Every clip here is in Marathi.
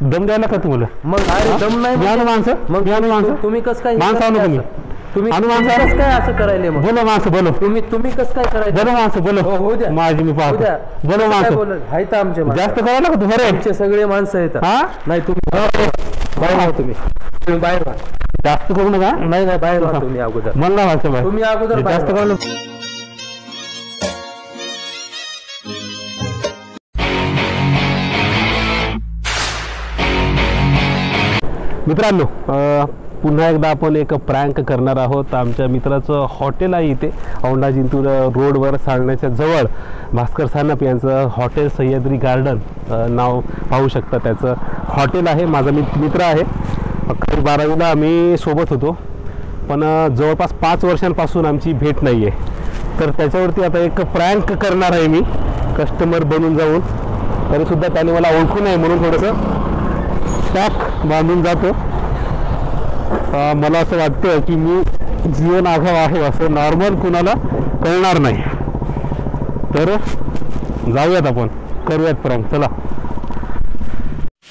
दम द्यायला का तुम्हाला? मग अरे दम नाही म्हणजे- माणसं? मग माणसं? तुम्ही कसं काय माणसं आणू तुम्ही? तुम्ही आणू तुम्ही माणसं? कसं काय असं करायले मग? बोलो माणसं बोलो. तुम्ही तुम्ही कसं काय करायचं? बोलो माणसं बोलो. हो, होऊ द्या. माझी मी पाहतो. उद्या बोलो काय माणसं. बोलत? आहेत आमचे माणसं. जास्त करायला का तू बरे आमचे सगळे माणसं आहेत हा? नाही तुम्ही बाहेर व्हा तुम्ही. तुम्ही बाहेर व्हा जास्त करू नका. नाही नाही बाहेर व्हा तुम्ही अगोदर. मला माणसं बाहेर. तुम्ही अगोदर बाहेर जास्त व्हा. करायला मित्रांनो पुन्हा एकदा आपण एक प्रँक करणार आहोत. आमच्या मित्राचं हॉटेल आहे इथे औंढा जिंतूर रोडवर सांगण्याच्या जवळ. भास्कर सानप यांचं हॉटेल सह्याद्री गार्डन नाव पाहू शकता त्याचं. हॉटेल आहे माझा मित मित्र आहे. अकरा बारावीला आम्ही सोबत होतो. पण जवळपास पाच वर्षांपासून आमची भेट नाही आहे तर त्याच्यावरती आता एक प्रँक करणार आहे मी कस्टमर बनून जाऊन. तरीसुद्धा त्याने मला ओळखू नये म्हणून थोडंसं साप बांधून जातो. मला असं वाटतं की मी जीवन आघाव आहे असं नॉर्मल कुणाला कळणार नाही. तर जाऊयात आपण. करूयात प्रँक चला.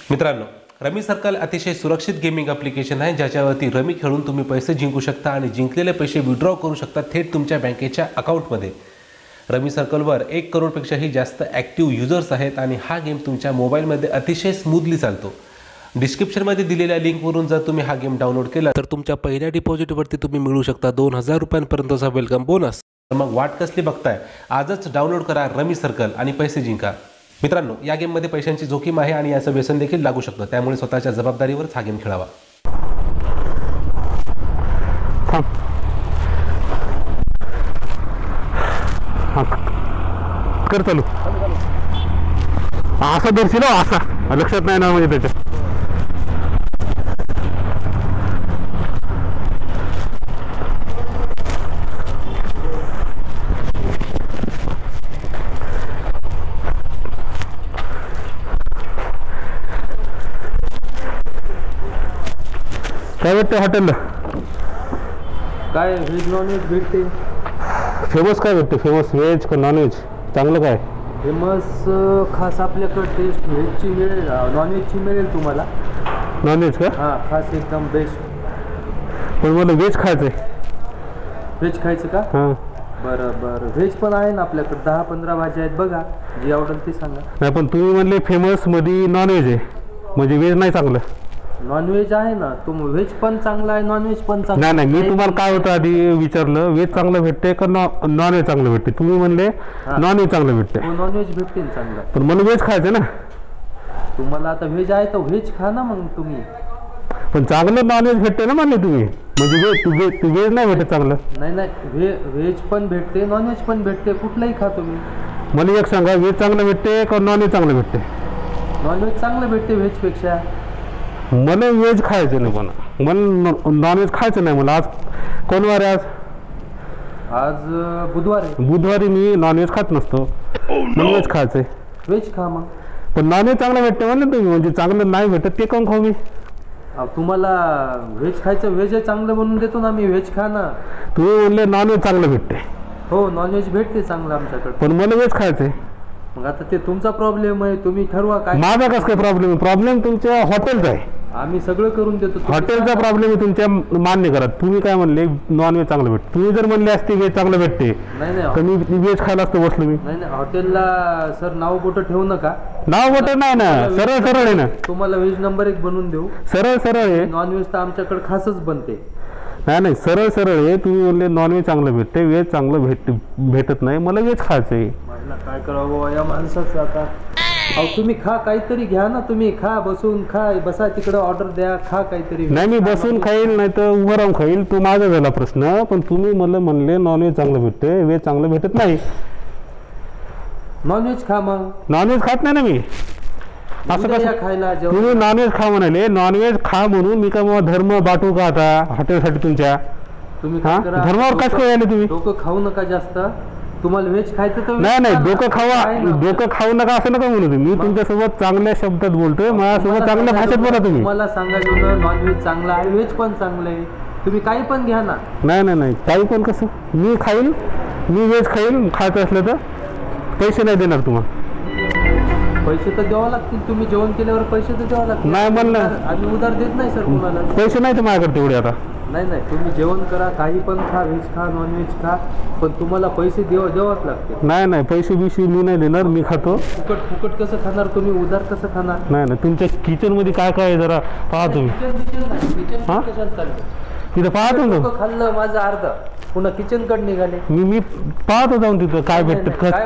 मित्रांनो रमी सर्कल अतिशय सुरक्षित गेमिंग ॲप्लिकेशन आहे ज्याच्यावरती रमी खेळून तुम्ही पैसे जिंकू शकता आणि जिंकलेले पैसे विड्रॉ करू शकता थेट तुमच्या बँकेच्या अकाउंटमध्ये रमी सर्कलवर एक करोडपेक्षाही जास्त ॲक्टिव्ह युजर्स आहेत आणि हा गेम तुमच्या मोबाईलमध्ये अतिशय स्मूथली चालतो. डिस्क्रिप्शनमध्ये दिलेल्या लिंकवरून जर तुम्ही हा गेम डाउनलोड केला तर तुमच्या पहिल्या डिपॉझिटवरती तुम्ही मिळू शकता दोन हजार रुपयांपर्यंतचा वेलकम बोनस तर मग वाट कसली बघताय? आजच डाउनलोड करा रमी सर्कल आणि पैसे जिंका. मित्रांनो या गेममध्ये पैशांची जोखीम आहे आणि याचं व्यसन देखील लागू शकतं. त्यामुळे स्वतःच्या जबाबदारीवरच हा गेम खेळावा. कर चालू. असा दर्शी ना असा. लक्षात नाही ना म्हणजे त्याच्या काय भेटतं हॉटेलला काय व्हेज नॉन व्हेज भेटते फेमस काय भेटतं फेमस व्हेज का नॉनव्हेज चांगलं काय? फेमस खास आपल्याकडे टेस्ट व्हेजची मिळेल नॉनव्हेजची मिळेल तुम्हाला. नॉनव्हेज का? हां खास एकदम बेस्ट पण मला व्हेज खायचं आहे व्हेज खायचं का? हां. बरं बरं. व्हेज पण आहे ना आपल्याकडे. दहा पंधरा भाज्या आहेत बघा. जी आवडेल ती सांगा. नाही पण तुम्ही म्हणले फेमसमध्ये नॉनव्हेज आहे. म्हणजे व्हेज नाही चांगलं. नॉनव्हेज आहे ना तुम व्हेज पण चांगला आहे नॉनव्हेज पण चांगला नाही नाही मी. तुम्हाला काय होतं आधी विचारलं व्हेज चांगलं भेटते का नॉनव्हेज चांगलं भेटते तुम्ही म्हणले नॉनव्हेज चांगलं भेटते हो नॉनव्हेज भेटते ना चांगलं. पण मला व्हेज खायचं ना. तुम्हाला आता व्हेज आहे तर व्हेज खा ना मग तुम्ही. पण चांगलं नॉनव्हेज भेटते ना म्हणले तुम्ही. म्हणजे व्हेज व्हेज नाही भेटत चांगलं. नाही नाही व्हे व्हेज पण भेटते नॉनव्हेज पण भेटते कुठलंही खा तुम्ही. मला एक सांगा व्हेज चांगलं भेटते का नॉनव्हेज चांगलं भेटते नॉनव्हेज चांगलं भेटते व्हेजपेक्षा मला व्हेज खायचं नाही पण मला नॉनव्हेज खायचं नाही मला आज कोण वार आहे आज? आज अं, बुधवार आहे. बुधवारी मी नॉनव्हेज खात नसतो. नॉनव्हेज खायचंय व्हेज खा मग. पण नॉनव्हेज चांगलं भेटते म्हणलं तुम्ही. म्हणजे चांगलं नाही भेटत ते कोण खाऊ मी? अहो, तुम्हाला व्हेज खायचं व्हेज आहे चांगलं बनवून देतो ना आम्ही व्हेज खा ना. तुम्ही म्हणले नॉनव्हेज चांगलं भेटते हो नॉनव्हेज भेटते चांगलं आमच्याकडे. पण मला व्हेज खायचंय मग आता ते तुमचा प्रॉब्लेम आहे. तुम्ही ठरवा काय. माझा कसं काय प्रॉब्लेम आहे? प्रॉब्लेम तुमच्या हॉटेलचा आहे. आम्ही सगळं करून देतो. हॉटेलचा. प्रॉब्लेम आहे तुमच्या मान्य करा. तुम्ही काय म्हणले? नॉनव्हेज चांगलं भेटते. तुम्ही जर म्हणले असते व्हेज चांगलं भेटते नाही नाही. तर मी व्हेज खायला असतं बसलो मी. नाही नाही. हॉटेलला सर नाव बोटं ठेवू नका. नाव मोठं नाही ना. सरळ सरळ आहे ना. तुम्हाला व्हेज नंबर एक बनवून देऊ. सरळ सरळ आहे. नॉनव्हेज तर आमच्याकडे खासच बनते. नाही नाही. सरळ सरळ आहे. तुम्ही म्हणले नॉनव्हेज चांगलं भेटते. व्हेज चांगलं भेट भेटत नाही. मला व्हेज खायचं आहे. काय करावं या माणसाचं आता. अहो तुम्ही खा काहीतरी घ्या ना तुम्ही खा बसून खा बसा तिकडं ऑर्डर द्या खा काहीतरी. नाही मी बसून खाईल नाही तर उभं राहून खाईल. तो माझा झाला प्रश्न. पण तुम्ही मला म्हणले नॉनव्हेज चांगलं भेटते व्हेज चांगलं भेटत नाही. नॉनव्हेज खा मग. नॉनव्हेज खात नाही ना मी. असं कसं? खायला तुम्ही नॉनव्हेज खा म्हणाले. नॉनव्हेज खा म्हणून मी का मग धर्म बाटू का आता? हॉटेलसाठी तुमच्या. तुम्ही धर्मावर कस काय आले तुम्ही? डोकं खाऊ नका जास्त. तुम्हाला व्हेज खायचं तर नाही नाही. डोकं खावा. डोकं खाऊ नका असं नका म्हणू तुम्ही. मी तुमच्यासोबत चांगल्या शब्दात बोलतोय. माझ्यासोबत तुम्हाला चांगल्या भाषेत बोला तुम्ही. तुम्हाला सांगायचं नॉनव्हेज चांगलं आहे व्हेज पण चांगलं आहे. तुम्ही काही पण घ्या ना. नाही नाही नाही. काही पण कसं? मी खाईल मी व्हेज खाईल खायचं असलं तर पैसे नाही देणार तुम्हाला. पैसे तर द्यावं लागतील. तुम्ही जेवण केल्यावर पैसे तर द्यावं लागतील. नाही म्हणलं. आम्ही उधार देत नाही सर कुणाला. पैसे नाही तर माझ्याकडे तेवढे आता. नाही नाही तुम्ही जेवण करा काही पण खा व्हेज खा नॉन व्हेज खा पण तुम्हाला पैसे देव द्यावंच लागतील. नाही नाही पैसे बिशे मी नाही देणार मी खातो. फुकट फुकट कसं खाणार तुम्ही? उधार कसं खाणार? नाही नाही तुमच्या किचनमध्ये काय काय आहे जरा पहा तुम्ही. किचन बिचन नाही किचन हा? कशाला चाललं तिथं पाहतो ना. डोकं खाल्लं माझं अर्ध. पुन्हा किचन कड निघाले. मी मी पाहतो जाऊन तिथं काय भेटतं कसं काय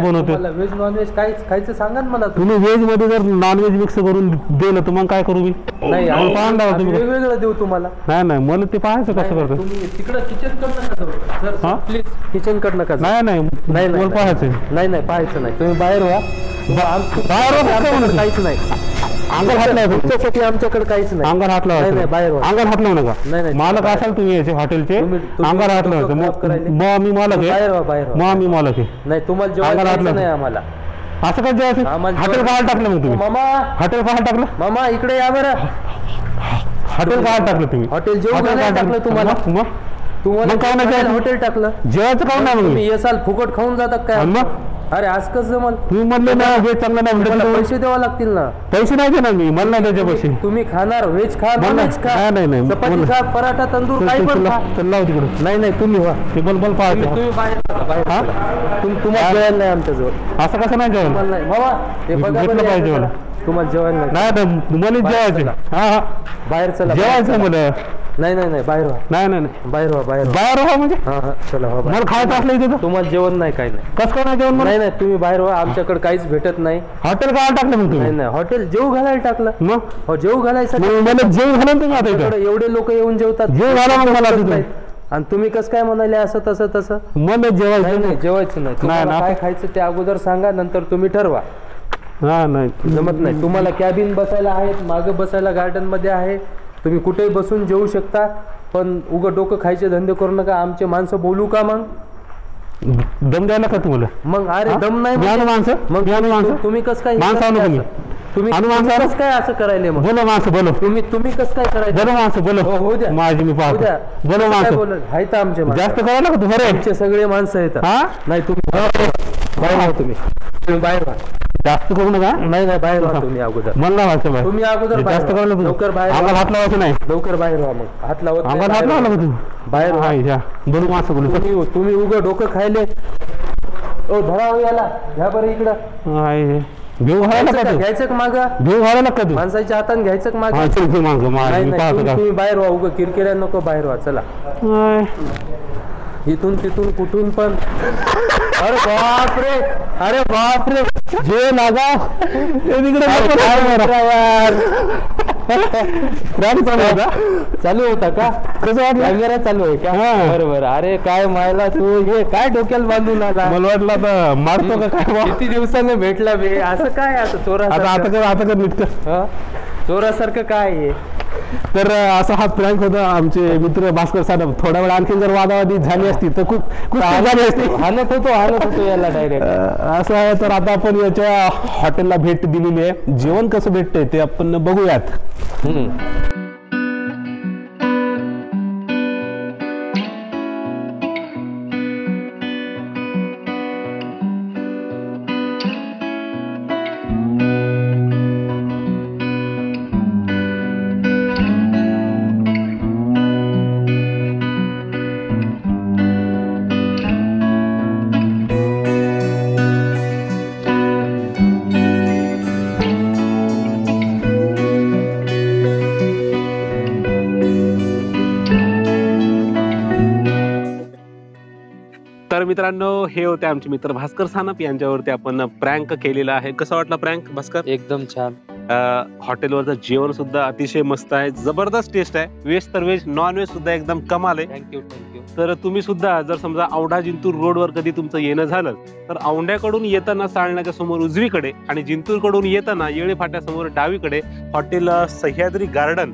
बनवतं. तुम्हाला? व्हेज नॉन व्हेज काय खायचं सांगा ना मला तुम्ही. तुम्ही व्हेजमध्ये जर नॉन व्हेज मिक्स करून दिलं तर मग काय करू मी? नाही आम्ही- पाहून द्यावं आम्ही तुम्ही. वेगवेगळं देऊ तुम्हाला. नाही नाही मला ते पाहायचं कसं नाही, करतं. तुम्ही तिकडं किचन कड नका जाऊ. सर हा? प्लीज किचन कड नका जाऊ. नाही नाही नाही पाहायचंय. नाही नाही पाहायचं नाही. तुम्ही बाहेर व्हा. बाहेर व्हा, काय? काहीच नाही. अंगात हात तुम्ही. तुमच्यासाठी आमच्याकडे काहीच नाही. अंगात हात नाही, नाही, लावायचं बाहेर व्हा. अंगात हात लावू नाही, नका. नाही, मालक बाहेर. असाल तुम्ही याचे हॉटेलचे. तुम्ही- तुम्ही अंगात हात लावायचं. करायले. मग मी मालक बाहेर आहे. व्हा बाहेर व्हा मग मी मालक आहे. नाही तुम्हाला जेवण अंगाला हात द्यायचं नाही लावा. आम्हाला. असं काय जेवायचं? आम्हाला हॉटेल जेवण- काय टाकलं मग तुम्ही. मामा. हॉटेल काय टाकलं? मामा इकडे या बरं. हॉटेल काय टाकलं तुम्ही. हॉटेल जेवू हॉटेल घालायला काय टाकलं तुम्हाला? मग मग? तुम्हाला मग काय नाही हॉटेल- टाकलं. जेवायचं काऊन नाही मग तुम्ही येसाल फुकट खाऊन जातात काय? आणि मग? अरे आज कसं जमल तुम्ही म्हणले ना व्हेज चांगलं नाही तुम्हाला भेटत पैसे द्यावे लागतील ना पैसे नाही देणार मी मला नाही त्याचे पैसे तुम्ही खाणार व्हेज खा बोल नॉन ना. व्हेज खा नाही, नाही, नाही. चपाती. खा पराठा तंदूर काही पण खा लाव तिकडे नाही नाही तुम्ही व्हा ते बल बल तुम्ही पाहतो तुम्ही बाहेर हा? तुम- तुम्हाला जेवायला नाही आमच्याजवळ असं कसं नाही जेवण तुम्हाला नाही बाबा ते बघा घेतलं बरं पाहिजे मला. जरा. तुम्हाला जेवायला नाही मला बाहेर जेवायचं चला. हा हा बाहेर चला बाहेर जेवायचं. मला नाही नाही नाही बाहेर व्हा. नाही नाही नाही. बाहेर व्हा बाहेर व्हा. बाहेर हो म्हणजे? हा हा चला व्हा बाहेर. मला खायचं असलं इथे तर. तुम्हाला जेवण नाही काही नाही. कसं काय नाही जेवण मला? नाही नाही तुम्ही बाहेर व्हा आमच्याकडे काहीच भेटत नाही. हॉटेल काय टाकलं मग नाही तुम्ही? नाही हॉटेल जेव घालायला टाकलं. मग? हो जेव घालायसाठी मग मला जेव घाला ना तुम्ही आता इथं. आमच्याकडे एवढे लोक येऊन जेवतात. जेव घाला मग मला. आणि तुम्ही कसं काय म्हणाले असं तसं तसं? मला नाही जेवायचं नाही. जेवायचं नाही. तुम्हाला ना. काय खायचं ते अगोदर सांगा नंतर तुम्ही ठरवा. हा नाही. जमत नाही. तुम्हाला कॅबिन बसायला आहेत मागं बसायला गार्डनमध्ये आहे. तुम्ही कुठेही बसून जेवू शकता पण उगं डोकं खायचे धंदे करू नका आमचे माणसं बोलू का मग? दम द्यायला का तुम्हाला? मग अरे हा? दम नाही म्हणजे- माणसं मग तुम्ही कसं काय हे माणसं तुम्ही? तुम्ही कसं काय असं करायले मग? बोलो माणसं बोलो. तुम्ही तुम्ही कसं काय करायचं? बोलो माणसं बोलो. हो, द्या. माझी मी पाहतो. बोलो माणसं. बोलत? आहेत आमचे. जास्त करायला का तू बरे आमचे सगळे माणसं आहेत. हा? नाही तुम्ही बाहेर व्हा तुम्ही. तुम्ही बाहेर व्हा जास्त करू नका. नाही नाही बाहेर व्हा तुम्ही अगोदर. मला नाही व्हायचं बाहेर. तुम्ही अगोदर बाहेर जास्त व्हा. करायला लवकर बाहेर अंगात. हात लावायचं नाही? लवकर बाहेर व्हा मग. हात लावत नाही, अंगात हात बाहेर लावला व्हा. तू बाहेर व्हा. हा इच्छा बोलू माणसं बोलू तुम्ही तुम्ही उगं डोकं खायले. ओ धरा हो याला. घ्या बरं इकडं. घेऊ घालायला घ्यायचं का का? तू घ्यायचं का मागं? घेऊ घालायला का तू माणसाच्या हाताने घ्यायचं का मागं? हा चल चल मागं माझी नाही मी नाही. पाहतो तुम्ही बाहेर व्हा उगं. किरकिऱ्या नको बाहेर व्हा चला. इथून तिथून कुठून पण. अरे बापरे. अरे बापरे. जे ते तिकडे प्राणी चालू होता का? कसं वाटलं? चालू आहे का. बरोबर अरे काय मायला तू हे काय डोक्याला बांधून आला? मला वाटलं आता मारतो का काय? किती दिवसाने भेटला बे? असं काय असं आता चोरा आता कर आता कर नीट कर चोरासारखं काय आहे? तर असा हा प्रँक होता. आमचे मित्र भास्कर साहेब थोड्या वेळ आणखी जर वादावादी झाली असती तर खूप खूप झाली असती. हाणत होतो हाणत होतो याला डायरेक्ट असं आहे. तर आता आपण याच्या हॉटेलला भेट दिलेली आहे. जेवण कसं भेटतंय ते आपण बघूयात. मित्रांनो हे होते आमचे मित्र भास्कर सानप. यांच्यावरती आपण प्रँक केलेला आहे. कसं वाटला प्रँक भास्कर? एकदम छान. हॉटेलवरचं जेवण सुद्धा अतिशय मस्त आहे. जबरदस्त टेस्ट आहे. व्हेज तर व्हेज नॉन व्हेज सुद्धा एकदम कमाल आहे. थँक्यू थँक्यू तर तुम्ही सुद्धा जर समजा औंढा जिंतूर रोडवर कधी तुमचं येणं झालं तर औंढ्याकडून येताना चालण्याच्या समोर उजवीकडे आणि जिंतूरकडून येताना येळे फाट्यासमोर डावीकडे hotel Sahyadri garden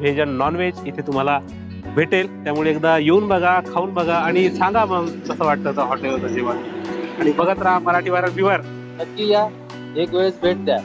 veg and non veg इथे तुम्हाला भेटेल. त्यामुळे एकदा येऊन बघा खाऊन बघा आणि सांगा मग कसं वाटतं त्या हॉटेलचं जेवण. आणि बघत राहा मराठी वारा विवर नक्की या. एक वेळेस भेट द्या.